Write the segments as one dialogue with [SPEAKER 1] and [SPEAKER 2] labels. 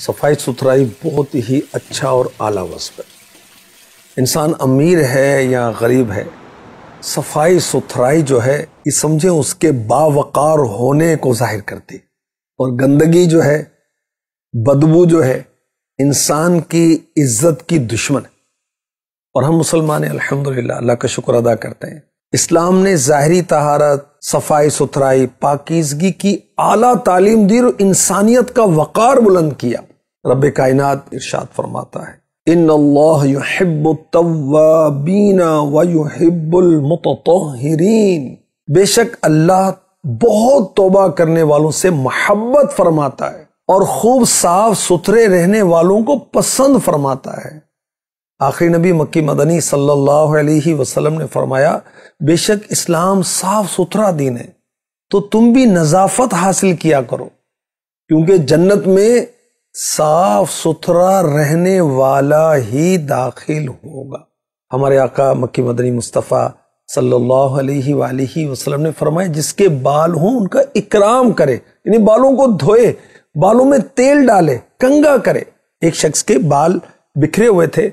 [SPEAKER 1] सफ़ाई सुथराई बहुत ही अच्छा और आला वस्फ है। इंसान अमीर है या गरीब है, सफ़ाई सुथराई जो है, ये समझे उसके बावकार होने को ज़ाहिर करती और गंदगी जो है, बदबू जो है, इंसान की इज़्ज़त की दुश्मन है। और हम मुसलमान अल्हम्दुलिल्लाह, अल्लाह का शुक्र अदा करते हैं। इस्लाम ने जाहरी तहारत, सफ़ाई सुथराई, पाकिजगी की आला तालीम दी और इंसानियत का वकार बुलंद किया। रब कायनात इरशाद फरमाता है इन मुतहिरीन बेशक अल्लाह बहुत तोबा करने वालों से मोहब्बत फरमाता है और खूब साफ़ सुथरे रहने वालों को पसंद फरमाता है। आखिरी नबी मक्की मदनी सल्लल्लाहु अलैहि वसल्लम ने फरमाया, बेशक इस्लाम साफ़ सुथरा दीन है तो तुम भी नजाफत हासिल किया करो, क्योंकि जन्नत में साफ़ सुथरा रहने वाला ही दाखिल होगा। हमारे आका मक्की मदनी मुस्तफ़ा सल्लल्लाहु अलैहि वसल्लम ने फरमाया, जिसके बाल हों उनका इकराम करे, यानी बालों को धोए, बालों में तेल डाले, कंगा करे। एक शख्स के बाल बिखरे हुए थे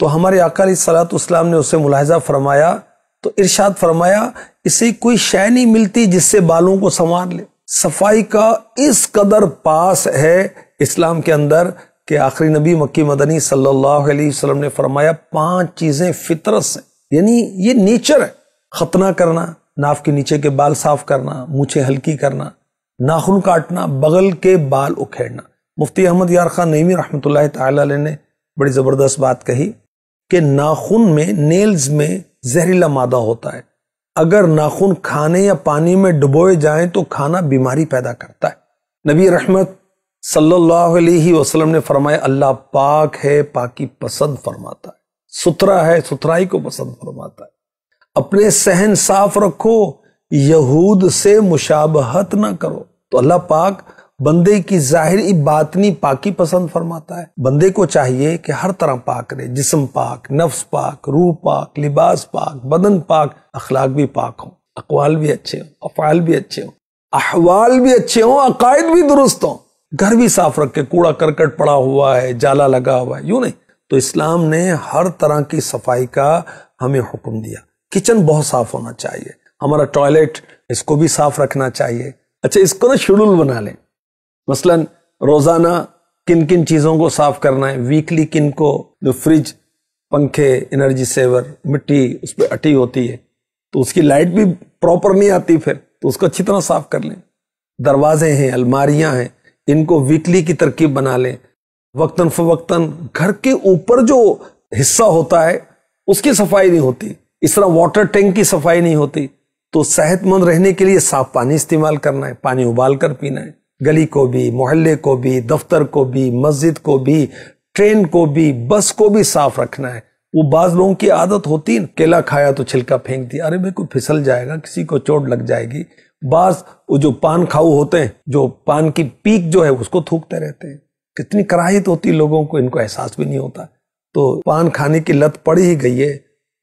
[SPEAKER 1] तो हमारे अकाली सलात उस्लाम ने उसे मुलाहजा फरमाया तो इरशाद फरमाया, इसे कोई शय नहीं मिलती जिससे बालों को संवार ले। सफ़ाई का इस कदर पास है इस्लाम के अंदर कि आखिरी नबी मक्की मदनी सल्लल्लाहु अलैहि वसल्लम ने फरमाया, पाँच चीज़ें फितरत से। यानी ये नेचर है। खतना करना, नाफ के नीचे के बाल साफ़ करना मूछे हल्की करना, नाखून काटना, बगल के बाल उखेड़ना। मुफ्ती अहमद यार खान नईमी रहमत ने बड़ी ज़बरदस्त बात कही कि नाखून में, नेल्स में जहरीला मादा होता है। अगर नाखून खाने या पानी में डुबोए जाएँ तो खाना बीमारी पैदा करता है। नबी रहमत सल्लल्लाहु अलैहि वसल्लम ने फरमाया, अल्लाह पाक है, पाकी पसंद फरमाता है। सुथरा है, सुथराई को पसंद फरमाता है। अपने सहन साफ़ रखो, यहूद से मुशाबहत ना करो। तो अल्लाह पाक बंदे की ज़ाहिर बातनी पाकी पसंद फरमाता है। बंदे को चाहिए कि हर तरह पाक रहे, जिसम पाक, नफ्स पाक, रूह पाक, लिबास पाक, बदन पाक, अखलाक भी पाक हो, अकवाल भी अच्छे हो, अफाल भी अच्छे हो, अहवाल भी अच्छे हो, अकायद भी दुरुस्त हो। घर भी साफ़ रखे कूड़ा करकट पड़ा हुआ है, जाला लगा हुआ है। यूँ नहीं। तो इस्लाम ने हर तरह की सफ़ाई का हमें हुक्म दिया। किचन बहुत साफ़ होना चाहिए। हमारा टॉयलेट, इसको भी साफ़ रखना चाहिए। अच्छा इसको ना शेड्यूल बना लें। मसलन, रोज़ाना किन किन चीज़ों को साफ़ करना है? वीकली किन को? जो फ्रिज, पंखे, एनर्जी सेवर, मिट्टी, उस पर अटी होती है। तो उसकी लाइट भी प्रॉपर नहीं आती फिर। तो उसको अच्छी तरह साफ़ कर लें। दरवाजे हैं, अलमारियाँ हैं। इनको वीकली की तरकीब बना लें। वक्तन फवक्तन, घर के ऊपर जो हिस्सा होता है, उसकी सफ़ाई नहीं होती। इस तरह वाटर टैंक की सफ़ाई नहीं होती। तो सेहतमंद रहने के लिए साफ़ पानी इस्तेमाल करना है, पानी उबाल कर पीना है। गली को भी, मोहल्ले को भी, दफ्तर को भी, मस्जिद को भी, ट्रेन को भी, बस को भी साफ़ रखना है। वो बाज लोगों की आदत होती है, केला खाया तो छिलका फेंक दिया। अरे भाई, कोई फिसल जाएगा, किसी को चोट लग जाएगी। बाज वो जो पान खाऊ होते हैं, जो पान की पीक जो है, उसको थूकते रहते हैं। कितनी कराहित होती लोगों को, इनको एहसास भी नहीं होता। तो पान खाने की लत पड़ी ही गई है।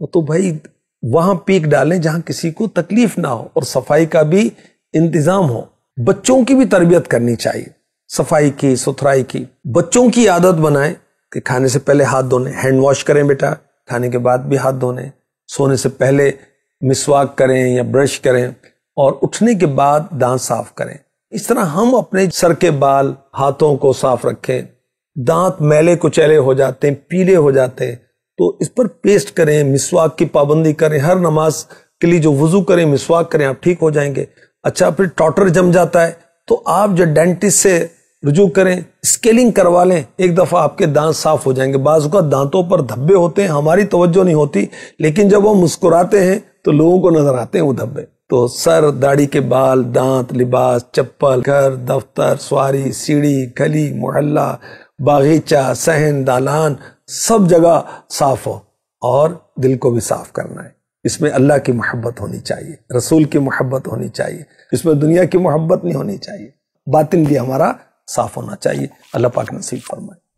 [SPEAKER 1] तो भाई, वहाँ पीक डालें जहाँ किसी को तकलीफ़ ना हो और सफ़ाई का भी इंतज़ाम हो। बच्चों की भी तरबियत करनी चाहिए, सफ़ाई की, सुथराई की। बच्चों की आदत बनाएँ कि खाने से पहले हाथ धोने। हैंड वॉश करें बेटा, खाने के बाद भी हाथ धोने। सोने से पहले मिसवाक करें या ब्रश करें। और उठने के बाद दांत साफ़ करें। इस तरह हम अपने सर के बाल, हाथों को साफ़ रखें। दांत मैले कुचैले हो जाते हैं, पीले हो जाते हैं तो इस पर पेस्ट करें, मिसवाक की पाबंदी करें। हर नमाज़ के लिए जो वज़ू करें, मिसवाक करें, आप ठीक हो जाएँगे। अच्छा फिर टॉटर जम जाता है तो आप जो डेंटिस्ट से रुजू करें, स्केलिंग करवा लें। एक दफ़ा आपके दांत साफ़ हो जाएँगे। बाजू का दांतों पर धब्बे होते हैं, हमारी तवज्जो नहीं होती, लेकिन जब वो मुस्कुराते हैं तो लोगों को नज़र आते हैं वो धब्बे। तो सर, दाढ़ी के बाल, दांत, लिबास, चप्पल, घर, दफ्तर, सवारी, सीढ़ी, गली, मोहल्ला, बागीचा, सहन, दालान, सब जगह साफ़ हो और दिल को भी साफ़ करना है। इसमें अल्लाह की मोहब्बत होनी चाहिए, रसूल की मोहब्बत होनी चाहिए, इसमें दुनिया की मोहब्बत नहीं होनी चाहिए। बातिन भी हमारा साफ़ होना चाहिए। अल्लाह पाक नसीब फरमाए।